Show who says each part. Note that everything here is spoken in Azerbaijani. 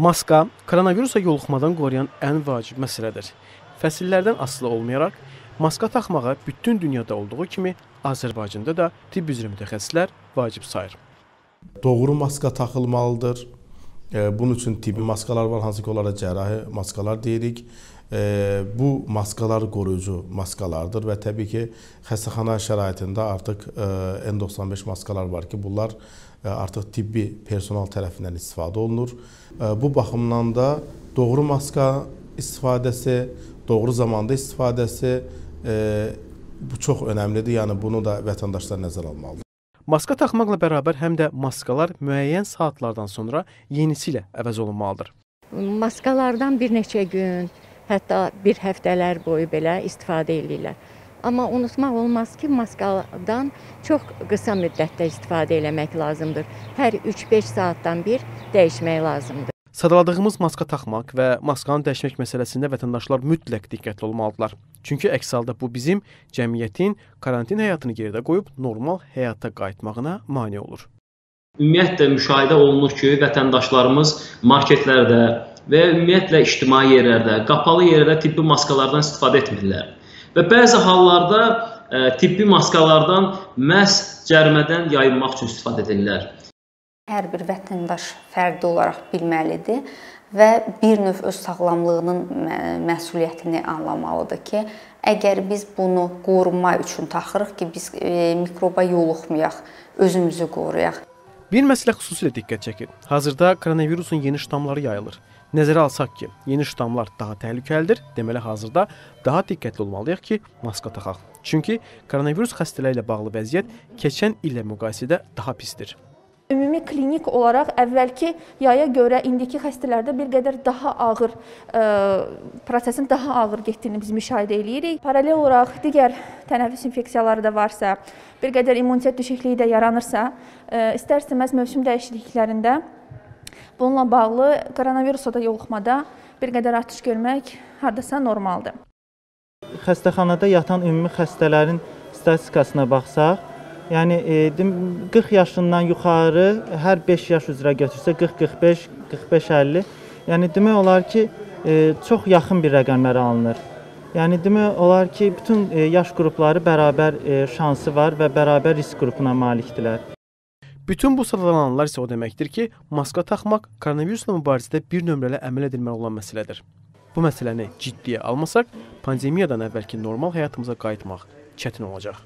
Speaker 1: Maska koronavirusa yoluxmadan qoruyan ən vacib məsələdir. Fəsillərdən asılı olmayaraq maska taxmağı bütün dünyada olduğu kimi Azərbaycanda da tibb üzrə mütəxəssislər vacib sayır.
Speaker 2: Doğru maska taxılmalıdır. Bunun üçün tibbi maskalar var, hansı ki, onlara cərrahi maskalar deyirik. Bu maskalar qoruyucu maskalardır və təbii ki, xəstəxana şəraitində artıq N95 maskalar var ki, bunlar artıq tibbi personal tərəfindən istifadə olunur. Bu baxımdan da doğru maska istifadəsi, doğru zamanda istifadəsi bu çox önəmlidir. Yəni bunu da vətəndaşlar nəzərə almalıdır.
Speaker 1: Maska taxmaqla bərabər həm də maskalar müəyyən saatlardan sonra yenisi ilə əvəz olunmalıdır.
Speaker 3: Maskalardan bir neçə gün, hətta bir həftələr boyu belə istifadə edirlər. Amma unutmaq olmaz ki, maskadan çox qısa müddətdə istifadə eləmək lazımdır. Hər 3-5 saatdan bir dəyişmək lazımdır.
Speaker 1: Sadaladığımız maska taxmaq və maskanı dəyişmək məsələsində vətəndaşlar mütləq diqqətli olmalıdırlar. Çünki əks halda bu bizim cəmiyyətin karantin həyatını geridə qoyub normal həyata qayıtmağına mane olur.
Speaker 4: Ümumiyyətlə müşahidə olunur ki, vətəndaşlarımız marketlərdə və ümumiyyətlə ictimai yerlərdə, qapalı yerlərdə tibbi maskalardan istifadə etmirlər. Və bəzi hallarda ə, tibbi maskalardan məhz cərimədən yayınmaq üçün istifadə edirlər
Speaker 5: hər bir vətəndaş fərdi olaraq bilməlidir və bir növ öz sağlamlığının məsuliyyətini anlamalıdır ki, əgər biz bunu qorunma üçün taxırıq ki, biz e, mikroba yoluxmayaq, özümüzü qoruyaq.
Speaker 1: Bir məsələ xüsusilə diqqət çəkir. Hazırda koronavirusun yeni ştamları yayılır. Nəzərə alsaq ki, yeni ştamlar daha təhlükəlidir, deməli hazırda daha diqqətli olmalıyıq ki, maska taxaq. Çünki koronavirus xəstəliyi ilə bağlı vəziyyət keçən illə müqayisədə daha pisdir.
Speaker 6: Ümumi klinik olaraq əvvəlki yaya görə indiki xəstələrdə bir qədər daha ağır ə, prosesin daha ağır getdiyini biz müşahidə eləyirik. Paralel olaraq digər tənəffüs infeksiyaları da varsa, bir qədər immunitet düşüklüyü də yaranırsa, istər-istəməz mövsüm dəyişikliklərində bununla bağlı koronavirusa da yoluxmada bir qədər artış görmək hardasa normaldır.
Speaker 7: Xəstəxanada yatan ümumi xəstələrin statistikasına baxsaq, Yəni 40 yaşından yuxarı hər 5 yaş üzrə götürsə 40-45, 45-50. Yəni demək olar ki, çox yaxın bir rəqəmlər alınır. Yəni demək olar ki, bütün yaş qrupları bərabər şansı var və bərabər risk qrupuna malikdirlər.
Speaker 1: Bütün bu sadalananlar isə o deməkdir ki, maska taxmaq koronavirusla mübarizədə bir nömrəli əməl edilməli olan məsələdir. Bu məsələni ciddiyə almasaq, pandemiyadan əvvəlki normal həyatımıza qayıtmaq çətin olacaq.